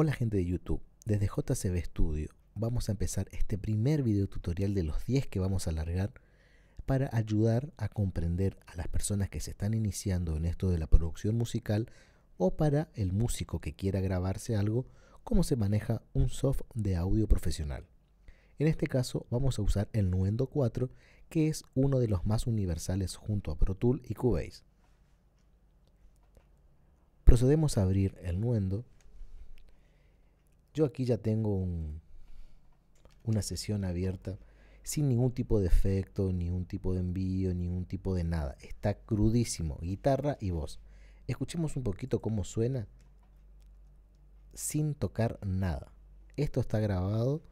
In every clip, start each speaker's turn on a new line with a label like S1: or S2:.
S1: Hola gente de YouTube, desde JCB Studio vamos a empezar este primer video tutorial de los 10 que vamos a alargar para ayudar a comprender a las personas que se están iniciando en esto de la producción musical o para el músico que quiera grabarse algo, cómo se maneja un soft de audio profesional. En este caso vamos a usar el Nuendo 4, que es uno de los más universales junto a Pro Tool y Cubase. Procedemos a abrir el Nuendo yo aquí ya tengo una sesión abierta sin ningún tipo de efecto, ningún tipo de envío, ningún tipo de nada. Está crudísimo, guitarra y voz. Escuchemos un poquito cómo suena sin tocar nada. Esto está grabado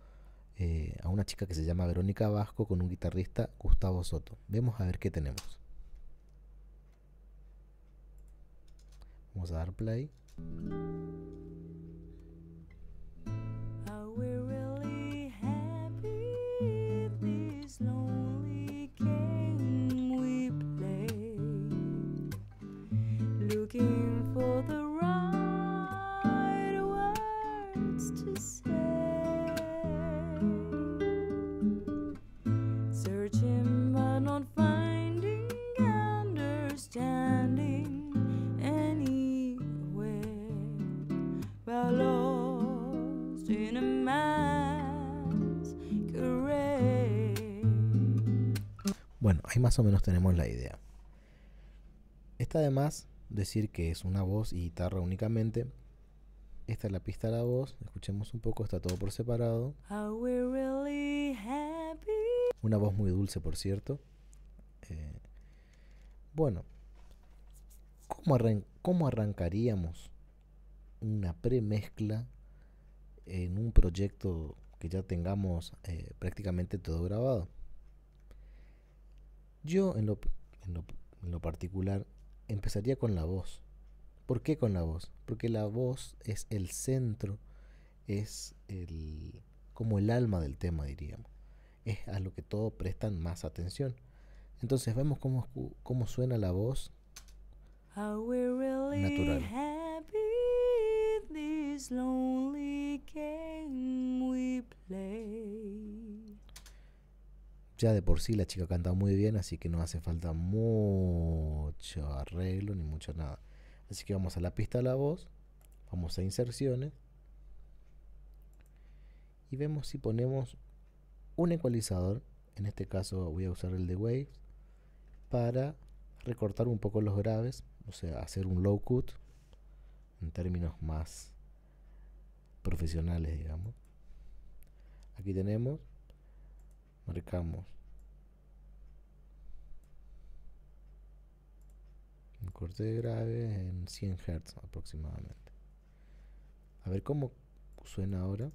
S1: eh, a una chica que se llama Verónica Vasco con un guitarrista Gustavo Soto. Vemos a ver qué tenemos. Vamos a dar play. Ahí más o menos tenemos la idea. Está además decir que es una voz y guitarra únicamente. Esta es la pista de la voz. Escuchemos un poco, está todo por separado. Una voz muy dulce, por cierto. Eh, bueno, ¿cómo, ¿cómo arrancaríamos una premezcla en un proyecto que ya tengamos eh, prácticamente todo grabado? Yo en lo, en lo, particular empezaría con la voz. ¿Por qué con la voz? Porque la voz es el centro, es el, como el alma del tema, diríamos. Es a lo que todos prestan más atención. Entonces vemos cómo, cómo suena la voz natural. Ya de por sí la chica canta muy bien, así que no hace falta mucho arreglo ni mucho nada. Así que vamos a la pista de la voz, vamos a inserciones y vemos si ponemos un ecualizador. En este caso voy a usar el de Waves para recortar un poco los graves, o sea, hacer un low cut en términos más profesionales, digamos. Aquí tenemos marcamos un corte grave en 100 Hz aproximadamente. A ver cómo suena ahora.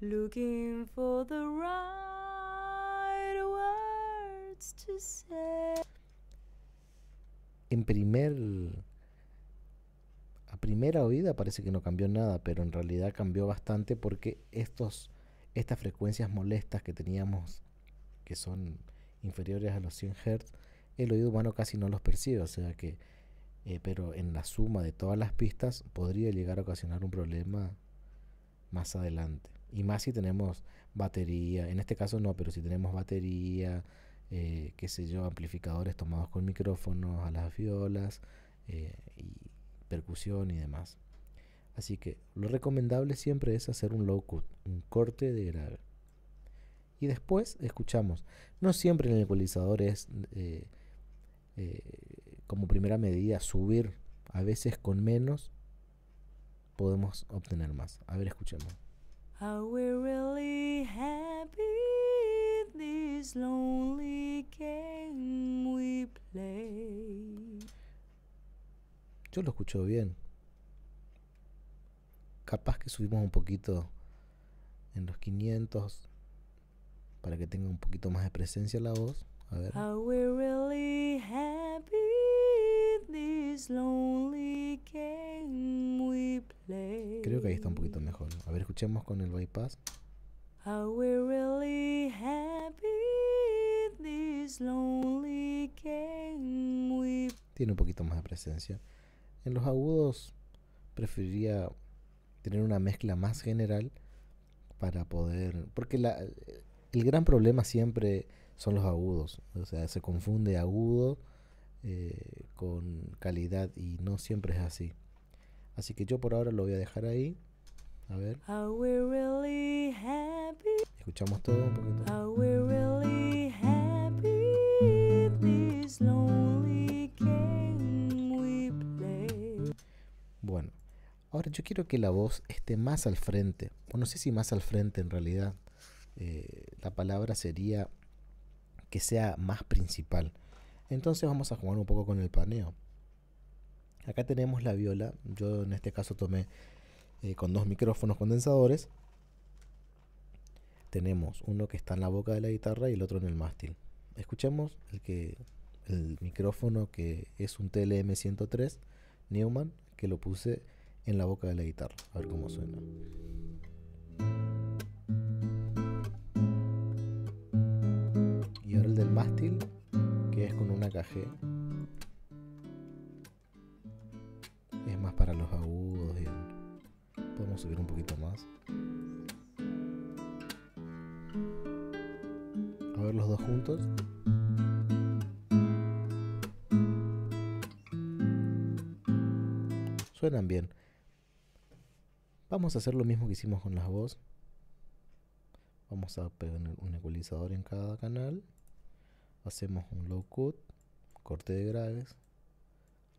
S1: Looking for the right words to say en primer a primera oída parece que no cambió nada, pero en realidad cambió bastante porque estos estas frecuencias molestas que teníamos que son inferiores a los 100 Hz, el oído humano casi no los percibe, o sea que eh, pero en la suma de todas las pistas podría llegar a ocasionar un problema más adelante. Y más si tenemos batería, en este caso no, pero si tenemos batería, eh, qué sé yo, amplificadores tomados con micrófonos a las violas eh, y percusión y demás. Así que lo recomendable siempre es hacer un low cut, un corte de grave. Y después escuchamos. No siempre en el ecualizador es eh, como primera medida subir. A veces con menos podemos obtener más. A ver, escuchemos. Yo lo escucho bien. Capaz que subimos un poquito en los 500 para que tenga un poquito más de presencia la voz. A ver. Creo que ahí está un poquito mejor. A ver, escuchemos con el bypass. How we're really happy tiene un poquito más de presencia. En los agudos preferiría tener una mezcla más general para poder... Porque el gran problema siempre son los agudos. O sea, se confunde agudo eh, con calidad y no siempre es así. Así que yo por ahora lo voy a dejar ahí. A ver. Escuchamos todo un poquito. Yo quiero que la voz esté más al frente, o no sé si más al frente en realidad. Eh, la palabra sería que sea más principal. Entonces vamos a jugar un poco con el paneo. Acá tenemos la viola. Yo en este caso tomé eh, con dos micrófonos condensadores. Tenemos uno que está en la boca de la guitarra y el otro en el mástil. Escuchemos el que el micrófono que es un TLM 103 Neumann que lo puse en la boca de la guitarra. A ver cómo suena. Y ahora el del mástil que es con una KG. Es más para los agudos y podemos subir un poquito más. A ver los dos juntos. Suenan bien. Vamos a hacer lo mismo que hicimos con las voz. Vamos a pegar un ecualizador en cada canal. Hacemos un low cut, corte de graves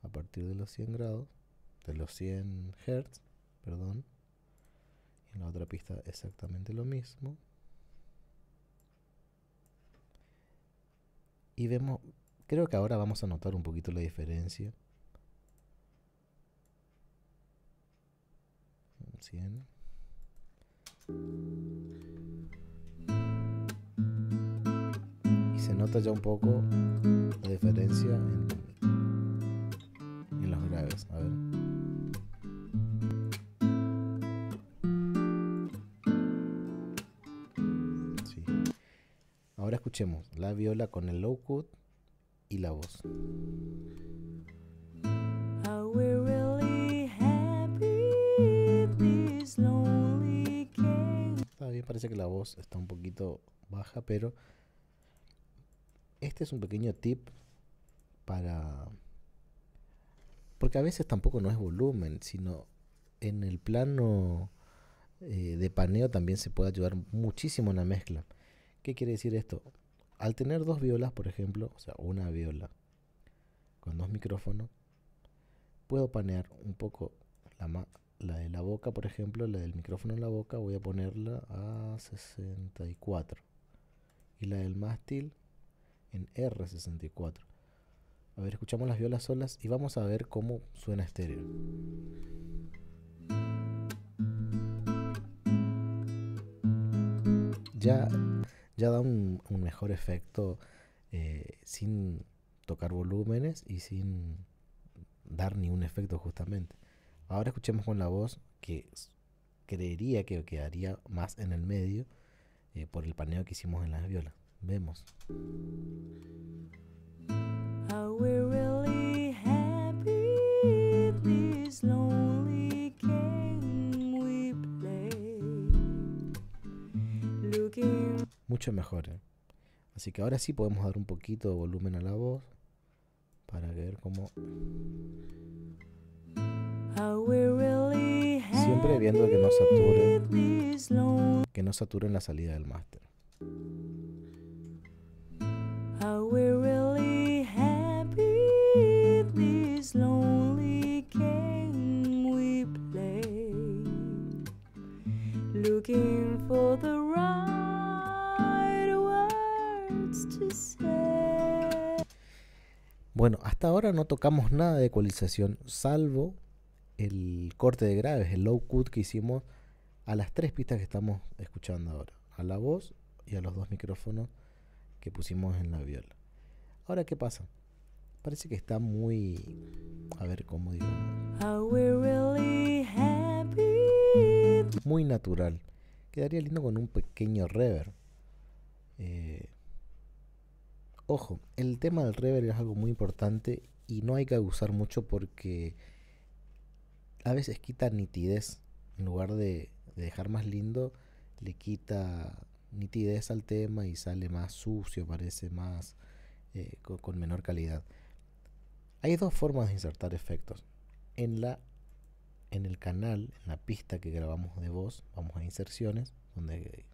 S1: a partir de los 100 grados, de los 100 Hz, perdón. en la otra pista exactamente lo mismo. Y vemos, creo que ahora vamos a notar un poquito la diferencia 100. Y se nota ya un poco la diferencia en, en los graves. A ver. Sí. Ahora escuchemos la viola con el low cut y la voz. Parece que la voz está un poquito baja, pero este es un pequeño tip para... Porque a veces tampoco no es volumen, sino en el plano eh, de paneo también se puede ayudar muchísimo en la mezcla. ¿Qué quiere decir esto? Al tener dos violas, por ejemplo, o sea, una viola con dos micrófonos, puedo panear un poco la, la de la boca, por ejemplo, la del micrófono en la boca, voy a ponerla a 64. Y la del mástil en R64. A ver, escuchamos las violas solas y vamos a ver cómo suena estéreo. Ya, ya da un, mejor efecto eh, sin tocar volúmenes y sin dar ni un efecto justamente. Ahora escuchemos con la voz que creería que quedaría más en el medio eh, por el paneo que hicimos en las violas. Vemos. Mucho mejor. ¿eh? Así que ahora sí podemos dar un poquito de volumen a la voz para ver cómo Siempre viendo que no saturen, que no saturen la salida del máster. Bueno, hasta ahora no tocamos nada de ecualización, salvo el corte de graves, el low cut que hicimos a las tres pistas que estamos escuchando ahora, a la voz y a los dos micrófonos que pusimos en la viola. Ahora, ¿qué pasa? Parece que está muy, a ver cómo digo, muy natural. Quedaría lindo con un pequeño reverb. Eh, Ojo, el tema del reverb es algo muy importante y no hay que abusar mucho porque a veces quita nitidez. En lugar de, dejar más lindo, le quita nitidez al tema y sale más sucio, parece más eh, con, menor calidad. Hay dos formas de insertar efectos. En la en el canal, en la pista que grabamos de voz, vamos a inserciones, donde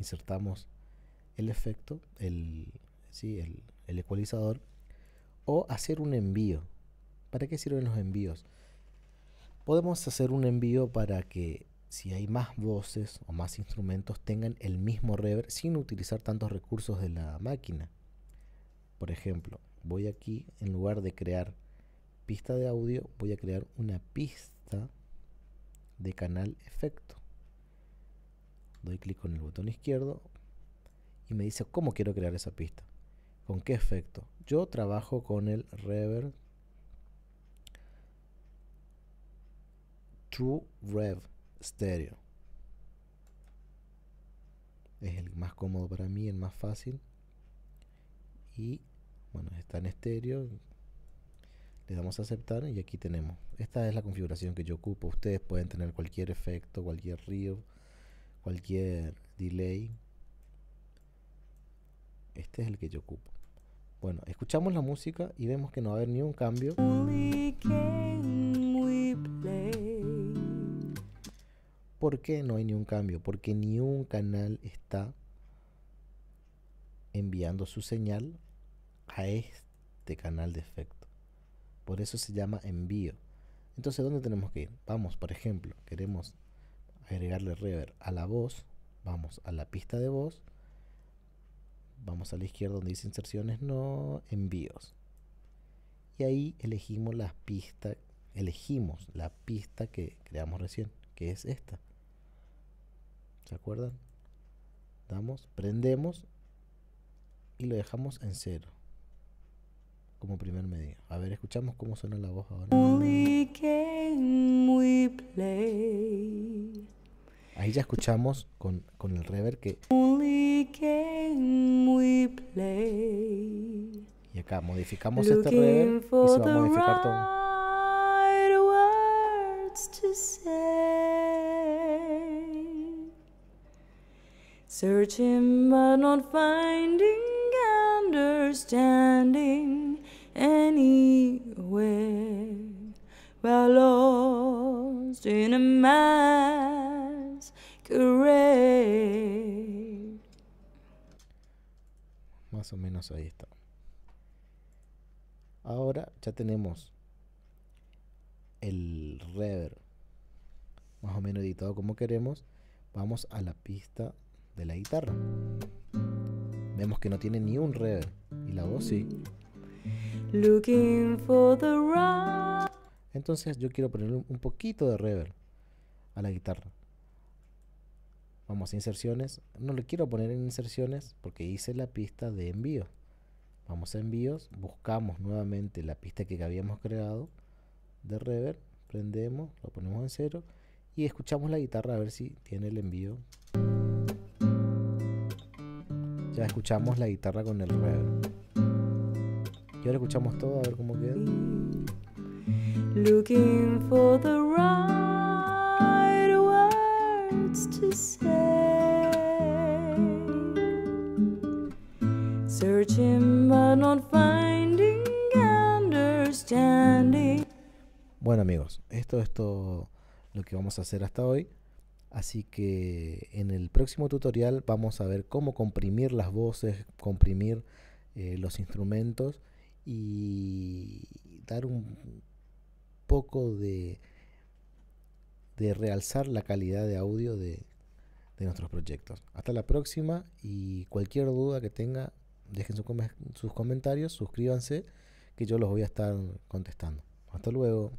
S1: insertamos el efecto, el, ¿sí? el, el ecualizador, o hacer un envío. ¿Para qué sirven los envíos? Podemos hacer un envío para que si hay más voces o más instrumentos tengan el mismo reverb sin utilizar tantos recursos de la máquina. Por ejemplo, voy aquí, en lugar de crear pista de audio, voy a crear una pista de canal efecto. Doy clic con el botón izquierdo y me dice cómo quiero crear esa pista. ¿Con qué efecto? Yo trabajo con el reverb True Rev Stereo. Es el más cómodo para mí, el más fácil. Y bueno, está en estéreo. Le damos a aceptar y aquí tenemos. Esta es la configuración que yo ocupo. Ustedes pueden tener cualquier efecto, cualquier río, cualquier delay. Este es el que yo ocupo. Bueno, escuchamos la música y vemos que no va a haber ni un cambio. ¿Por qué no hay ni un cambio? Porque ni un canal está enviando su señal a este canal de efecto. Por eso se llama envío. Entonces, ¿dónde tenemos que ir? Vamos, por ejemplo, queremos agregarle reverb a la voz. Vamos a la pista de voz Vamos a la izquierda donde dice inserciones, no, envíos. Y ahí elegimos la pista, elegimos la pista que creamos recién, que es esta. ¿Se acuerdan? Damos, prendemos y lo dejamos en cero como primer medio. A ver, escuchamos cómo suena la voz ahora. Ahí ya escuchamos con, con el reverb que y acá modificamos este reverb y se va a modificar todo. Searching but not finding, understanding anywhere. Well lost in a. Más o menos ahí está. Ahora ya tenemos el reverb más o menos editado como queremos. Vamos a la pista de la guitarra. Vemos que no tiene ni un reverb y la voz sí. Looking for the Entonces yo quiero poner un poquito de reverb a la guitarra. Vamos a inserciones. No le quiero poner en inserciones porque hice la pista de envío. Vamos a envíos, buscamos nuevamente la pista que habíamos creado de reverb, prendemos, lo ponemos en cero y escuchamos la guitarra a ver si tiene el envío. Ya escuchamos la guitarra con el reverb. Y ahora escuchamos todo a ver cómo queda. Looking for the right words to say. Bueno amigos, esto es todo lo que vamos a hacer hasta hoy. Así que en el próximo tutorial vamos a ver cómo comprimir las voces, comprimir eh, los instrumentos y dar un poco de, de realzar la calidad de audio de, de nuestros proyectos. Hasta la próxima y cualquier duda que tenga dejen sus comentarios, suscríbanse, que yo los voy a estar contestando. Hasta luego.